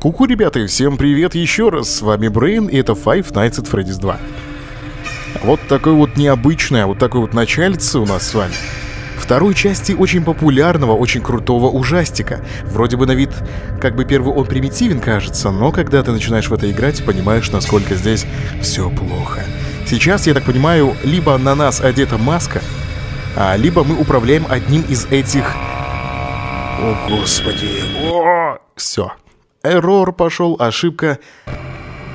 Куку, ребята, всем привет еще раз, с вами Брейн, и это Five Nights at Freddy's 2. Вот такой вот необычное, вот такой вот начальце у нас с вами. Второй части очень популярного, очень крутого ужастика. Вроде бы на вид, как бы первый он примитивен кажется, но когда ты начинаешь в это играть, понимаешь, насколько здесь все плохо. Сейчас, я так понимаю, либо на нас одета маска, а, либо мы управляем одним из этих... О, господи. О! Все. Эррор пошел, ошибка.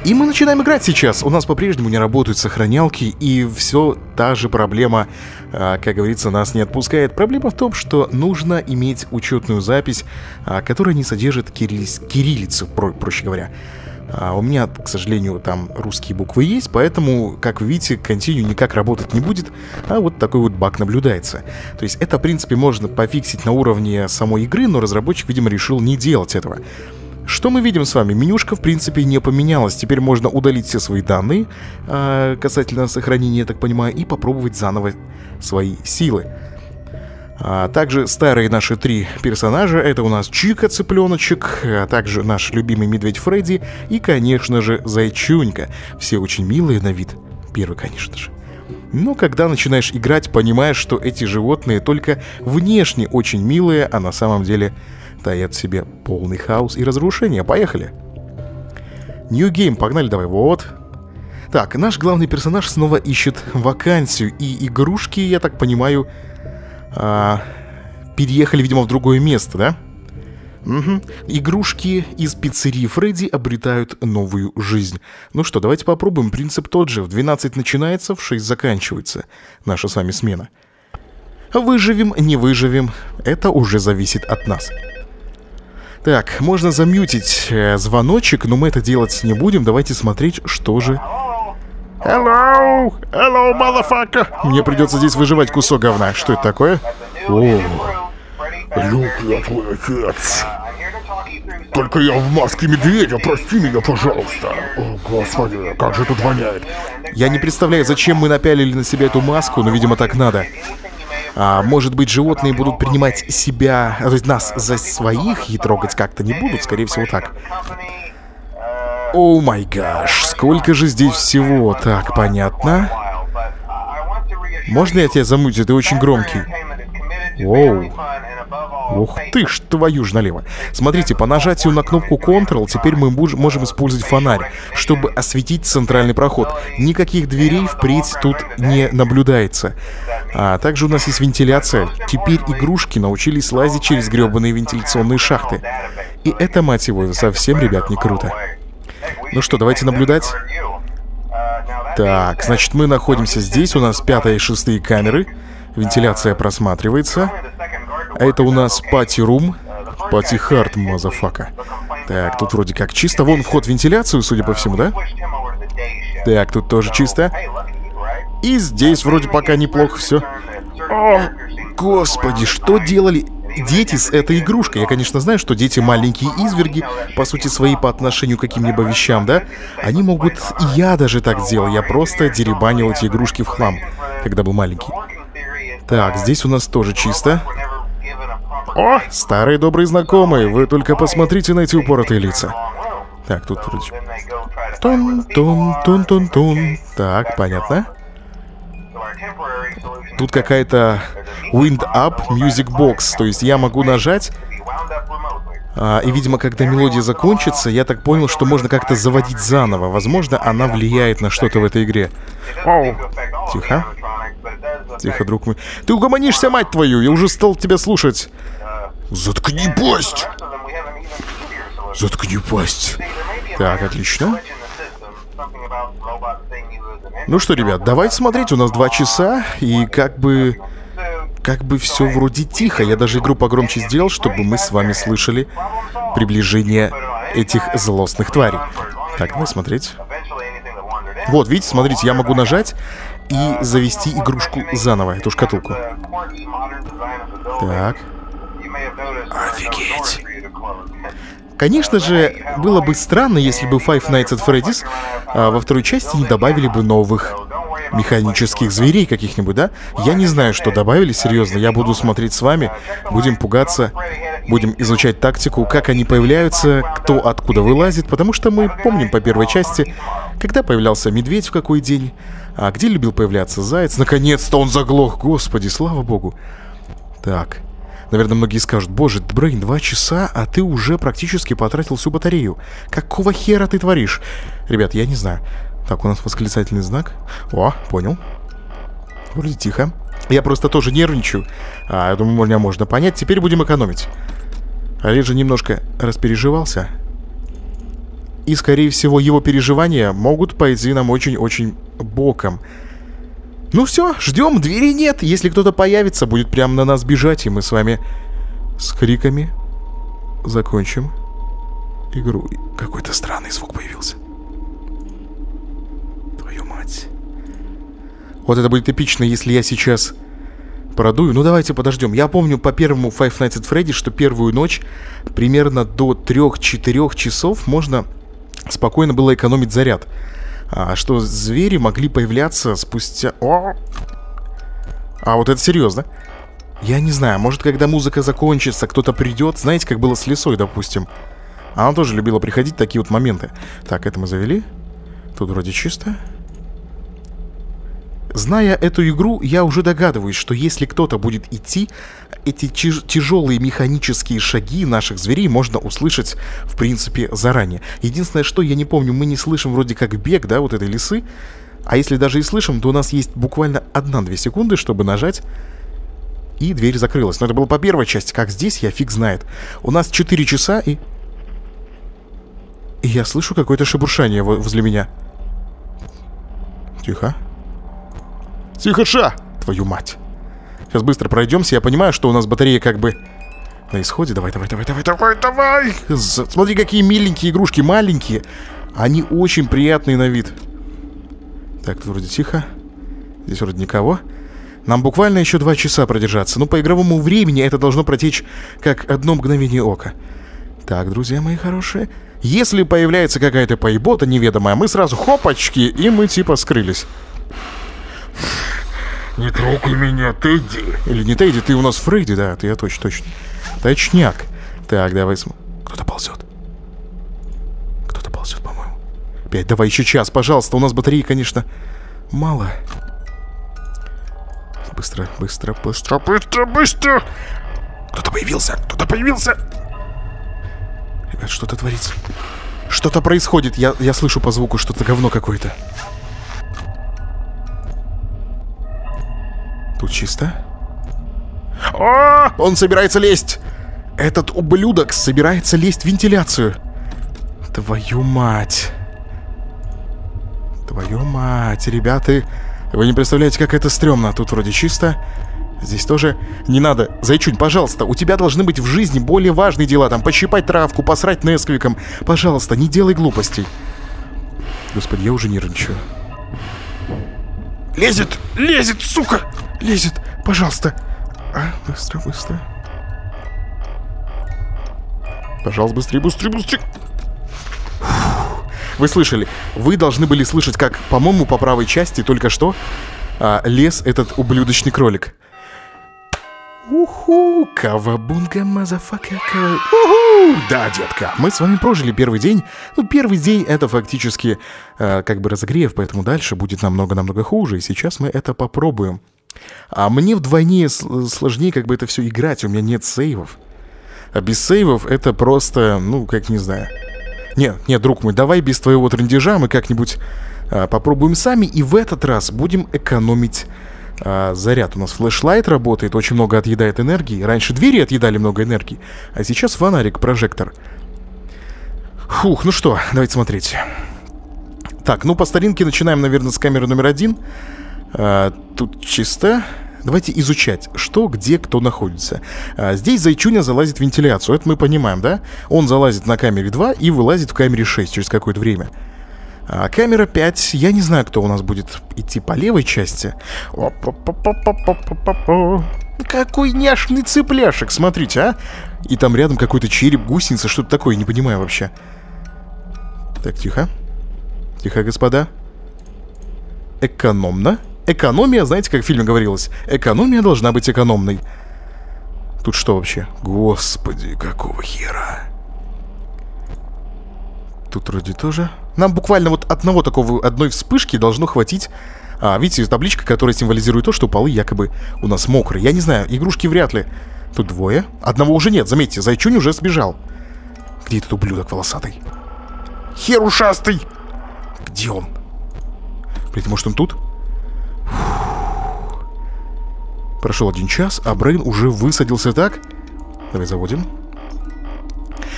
И мы начинаем играть сейчас. У нас по-прежнему не работают сохранялки, и все та же проблема, а, как говорится, нас не отпускает. Проблема в том, что нужно иметь учетную запись, а, которая не содержит кириллиц, кириллицу, про, проще говоря. А у меня, к сожалению, там русские буквы есть, поэтому, как вы видите, континью никак работать не будет, а вот такой вот баг наблюдается. То есть это, в принципе, можно пофиксить на уровне самой игры, но разработчик, видимо, решил не делать этого. Что мы видим с вами? Менюшка, в принципе, не поменялась. Теперь можно удалить все свои данные э, касательно сохранения, я так понимаю, и попробовать заново свои силы. А также старые наши три персонажа. Это у нас Чика, цыпленочек, а также наш любимый медведь Фредди и, конечно же, Зайчунька. Все очень милые на вид. Первый, конечно же. Но когда начинаешь играть, понимаешь, что эти животные только внешне очень милые, а на самом деле таят в себе полный хаос и разрушение. Поехали! New Game, погнали давай, вот. Так, наш главный персонаж снова ищет вакансию, и игрушки, я так понимаю, а, переехали, видимо, в другое место, да? Угу. Игрушки из пиццерии Фредди обретают новую жизнь. Ну что, давайте попробуем. Принцип тот же. В 12 начинается, в 6 заканчивается. Наша с вами смена. Выживем, не выживем, это уже зависит от нас. Так, можно замьютить э, звоночек, но мы это делать не будем. Давайте смотреть, что же... Hello! Hello, motherfucker! Мне придется здесь выживать кусок говна. Что это такое? О, Люк, я твой отец. Только я в маске медведя, прости меня, пожалуйста. О, господи, как же тут воняет. я не представляю, зачем мы напялили на себя эту маску, но, видимо, так надо. А, может быть, животные будут принимать себя, то есть нас за своих и трогать как-то не будут, скорее всего, так. О май гаш, сколько же здесь всего. Так, понятно. Можно я тебя замутить? Ты очень громкий. Воу. Ух ты ж, твою ж налево. Смотрите, по нажатию на кнопку Ctrl теперь мы можем использовать фонарь, чтобы осветить центральный проход. Никаких дверей впредь тут не наблюдается. А также у нас есть вентиляция. Теперь игрушки научились лазить через гребаные вентиляционные шахты. И это, мать его, совсем, ребят, не круто. Ну что, давайте наблюдать. Так, значит, мы находимся здесь. У нас пятая и шестые камеры. Вентиляция просматривается. А это у нас party room. Party hard, motherfucker. Так, тут вроде как чисто. Вон вход в вентиляцию, судя по всему, да? Так, тут тоже чисто. И здесь вроде пока неплохо все. О, господи, что делали дети с этой игрушкой? Я, конечно, знаю, что дети маленькие изверги, по сути свои по отношению к каким-либо вещам, да? Они могут... И я даже так делал. Я просто деребанил эти игрушки в хлам, когда был маленький. Так, здесь у нас тоже чисто. О, старые добрые знакомые, вы только посмотрите на эти упоротые лица. Так, тут вроде... Тун-тун-тун-тун-тун. Так, понятно. Тут какая-то Wind Up Music Box, то есть я могу нажать, а, и, видимо, когда мелодия закончится, я так понял, что можно как-то заводить заново. Возможно, она влияет на что-то в этой игре. Тихо. Тихо, друг мой. Ты угомонишься, мать твою! Я уже стал тебя слушать. Заткни пасть! Заткни пасть. Так, отлично. Ну что, ребят, давайте смотреть. У нас два часа, и как бы... Как бы все вроде тихо. Я даже игру погромче сделал, чтобы мы с вами слышали приближение этих злостных тварей. Так, давай смотреть. Вот, видите, смотрите, я могу нажать и завести игрушку заново, эту шкатулку. Так. Офигеть. Конечно же, было бы странно, если бы Five Nights at Freddy's а, во второй части не добавили бы новых механических зверей каких-нибудь, да? Я не знаю, что добавили, серьезно. Я буду смотреть с вами, будем пугаться, будем изучать тактику, как они появляются, кто откуда вылазит, потому что мы помним по первой части, когда появлялся медведь в какой день, а где любил появляться заяц. Наконец-то он заглох, господи, слава богу. Так, Наверное, многие скажут, боже, Брейн, два часа, а ты уже практически потратил всю батарею. Какого хера ты творишь? Ребят, я не знаю. Так, у нас восклицательный знак. О, понял. Вроде тихо. Я просто тоже нервничаю. А, я думаю, меня можно понять. Теперь будем экономить. Олег же немножко распереживался. И, скорее всего, его переживания могут пойти нам очень-очень боком. Ну все, ждем, двери нет. Если кто-то появится, будет прямо на нас бежать, и мы с вами с криками закончим игру. Какой-то странный звук появился. Мать. Вот это будет эпично, если я сейчас продую. Ну давайте подождем. Я помню по первому Five Nights at Freddy, что первую ночь примерно до 3-4 часов можно спокойно было экономить заряд а, что звери могли появляться спустя... О! А вот это серьезно. Я не знаю, может, когда музыка закончится, кто-то придет, знаете, как было с лесой, допустим. Она тоже любила приходить такие вот моменты. Так, это мы завели. Тут вроде чисто. Зная эту игру, я уже догадываюсь, что если кто-то будет идти, эти тяжелые механические шаги наших зверей можно услышать, в принципе, заранее. Единственное, что я не помню, мы не слышим вроде как бег, да, вот этой лисы. А если даже и слышим, то у нас есть буквально 1-2 секунды, чтобы нажать и дверь закрылась. Но это было по первой части, как здесь, я фиг знает. У нас 4 часа и... И я слышу какое-то шебуршание возле меня. Тихо. Тихо, ша! Твою мать. Сейчас быстро пройдемся. Я понимаю, что у нас батарея как бы на исходе. Давай, давай, давай, давай, давай, давай. Смотри, какие миленькие игрушки, маленькие. Они очень приятные на вид. Так, тут вроде тихо. Здесь вроде никого. Нам буквально еще два часа продержаться. Но по игровому времени это должно протечь как одно мгновение ока. Так, друзья мои хорошие. Если появляется какая-то поебота неведомая, мы сразу хопочки, и мы типа скрылись. Не трогай меня, Тедди. Или не Тедди, ты у нас Фредди, да, ты я точно, точно. Точняк. Так, давай см... Кто-то ползет. Кто-то ползет, по-моему. Опять, давай еще час, пожалуйста. У нас батареи, конечно, мало. Быстро, быстро, быстро, быстро, быстро. Кто-то появился, кто-то появился. Ребят, что-то творится. Что-то происходит. Я, я слышу по звуку что-то говно какое-то. Тут чисто. О, он собирается лезть! Этот ублюдок собирается лезть в вентиляцию. Твою мать. Твою мать, ребята. Вы не представляете, как это стрёмно. Тут вроде чисто. Здесь тоже не надо. Зайчунь, пожалуйста, у тебя должны быть в жизни более важные дела. Там пощипать травку, посрать Несквиком. Пожалуйста, не делай глупостей. Господи, я уже нервничаю. Лезет! Лезет, сука! Лезет! Пожалуйста! А, быстро, быстро. Пожалуйста, быстрее, быстрее, быстрее! Вы слышали? Вы должны были слышать, как, по-моему, по правой части только что а, лез этот ублюдочный кролик. Уху, cowabunga, motherfucker, Уху! Да, детка, мы с вами прожили первый день. Ну, первый день это фактически э, как бы разогрев, поэтому дальше будет намного-намного хуже. И сейчас мы это попробуем. А мне вдвойне сложнее как бы это все играть, у меня нет сейвов. А без сейвов это просто, ну, как не знаю. Нет, нет, друг мой, давай без твоего трендежа мы как-нибудь а, попробуем сами. И в этот раз будем экономить а, заряд. У нас флешлайт работает, очень много отъедает энергии. Раньше двери отъедали много энергии, а сейчас фонарик, прожектор. Фух, ну что, давайте смотреть. Так, ну по старинке начинаем, наверное, с камеры номер один. А, тут чисто. Давайте изучать, что, где, кто находится. А, здесь Зайчуня залазит в вентиляцию, это мы понимаем, да? Он залазит на камере 2 и вылазит в камере 6 через какое-то время. А камера 5, я не знаю, кто у нас будет идти по левой части. Какой няшный цыпляшек, смотрите, а? И там рядом какой-то череп, гусеница, что-то такое, не понимаю вообще. Так, тихо. Тихо, господа. экономно. Экономия, знаете, как в фильме говорилось, экономия должна быть экономной. Тут что вообще? Господи, какого хера? Тут вроде тоже. Нам буквально вот одного такого, одной вспышки должно хватить. А, видите, табличка, которая символизирует то, что полы якобы у нас мокрые. Я не знаю, игрушки вряд ли. Тут двое. Одного уже нет, заметьте, Зайчунь уже сбежал. Где этот ублюдок волосатый? Хер ушастый! Где он? Блин, может он тут? Прошел один час, а Брейн уже высадился так. Давай заводим.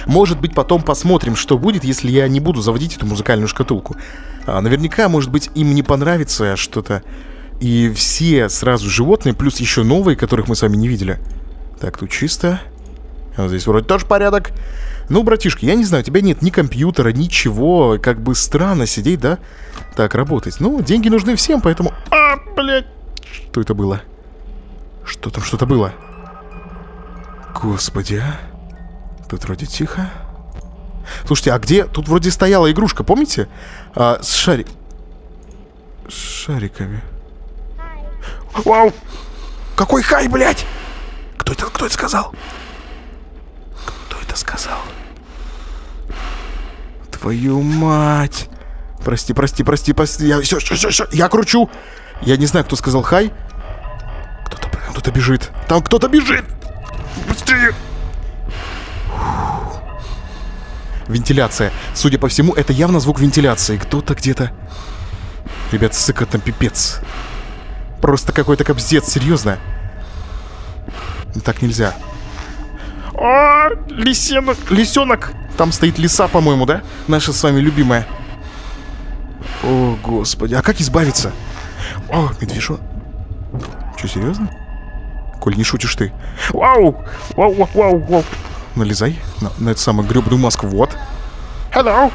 Может быть, потом посмотрим, что будет, если я не буду заводить эту музыкальную шкатулку. А, наверняка, может быть, им не понравится что-то. И все сразу животные, плюс еще новые, которых мы с вами не видели. Так, тут чисто. Вот здесь вроде тоже порядок. Ну, братишка, я не знаю, у тебя нет ни компьютера, ничего. Как бы странно сидеть, да? Так, работать. Ну, деньги нужны всем, поэтому... А, блядь! Что это было? Что там что-то было? Господи, а? Тут вроде тихо. Слушайте, а где... Тут вроде стояла игрушка, помните? А, с шарик... С шариками. Вау! Какой хай, блядь! Кто это, кто это сказал? Кто это сказал? Твою мать! Прости, прости, прости, прости. Я, все, все, все, все, я кручу. Я не знаю, кто сказал хай. Кто-то, бежит. Там кто-то бежит. Быстрее. Вентиляция. Судя по всему, это явно звук вентиляции. Кто-то где-то... Ребят, сыкотно пипец. Просто какой-то кобздец, серьезно. Так нельзя. О, лисенок, лисенок. Там стоит лиса, по-моему, да? Наша с вами любимая. О, господи. А как избавиться? О, медвежо. Че, серьезно? Коль, не шутишь ты. Вау! Вау, вау, вау, вау. Налезай на, на эту самую гребную маску. Вот. Hello.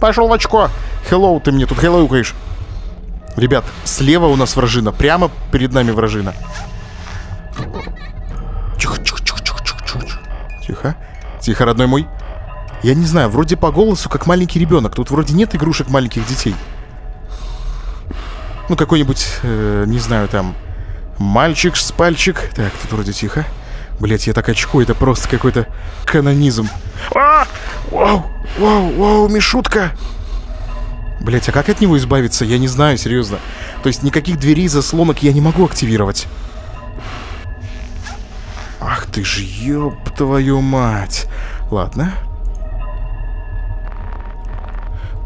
Пошел в очко. Hello, ты мне тут хеллоукаешь. Ребят, слева у нас вражина. Прямо перед нами вражина. Тихо, тихо, тихо, тихо, тихо, тихо. Тихо. Тихо, родной мой. Я не знаю, вроде по голосу как маленький ребенок. Тут вроде нет игрушек маленьких детей. Ну, какой-нибудь, э, не знаю, там, мальчик с пальчик. Так, тут вроде тихо. Блять, я так очку, это просто какой-то канонизм. А! Вау! Вау! Вау, Мишутка! Блять, а как от него избавиться? Я не знаю, серьезно. То есть никаких дверей, заслонок я не могу активировать. Ах ты ж, ёб твою мать. Ладно.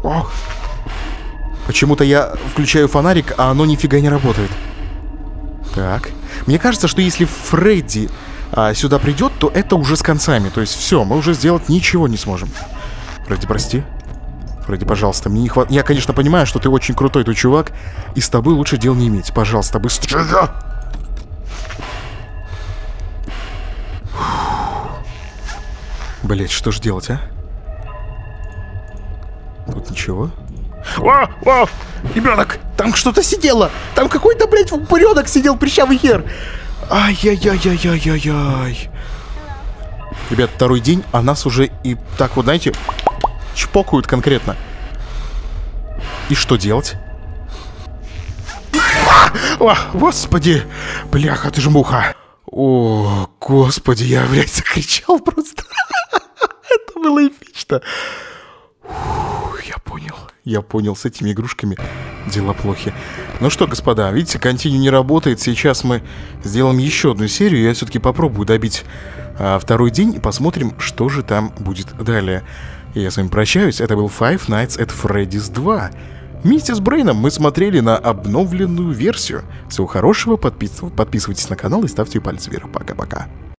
Ох. Почему-то я включаю фонарик, а оно нифига не работает. Так. Мне кажется, что если Фредди а, сюда придет, то это уже с концами. То есть все, мы уже сделать ничего не сможем. Фредди, прости. Фредди, пожалуйста, мне не хватает... Я, конечно, понимаю, что ты очень крутой твой чувак, и с тобой лучше дел не иметь. Пожалуйста, быстрее. Блять, что же делать, а? Тут ничего. О, о, ребенок, там что-то сидело. Там какой-то, блядь, упыренок сидел, прищавый хер. Ай-яй-яй-яй-яй-яй. Ребят, второй день, а нас уже и так вот, знаете, чпокают конкретно. И что делать? О, господи! Бляха, ты ж муха! О, господи, я, блядь, закричал просто. Это было эпично. Понял. Я понял, с этими игрушками дела плохи. Ну что, господа, видите, континью не работает. Сейчас мы сделаем еще одну серию. Я все-таки попробую добить а, второй день и посмотрим, что же там будет далее. Я с вами прощаюсь. Это был Five Nights at Freddy's 2. Вместе с Брейном мы смотрели на обновленную версию. Всего хорошего, подпис... подписывайтесь на канал и ставьте пальцы вверх. Пока-пока.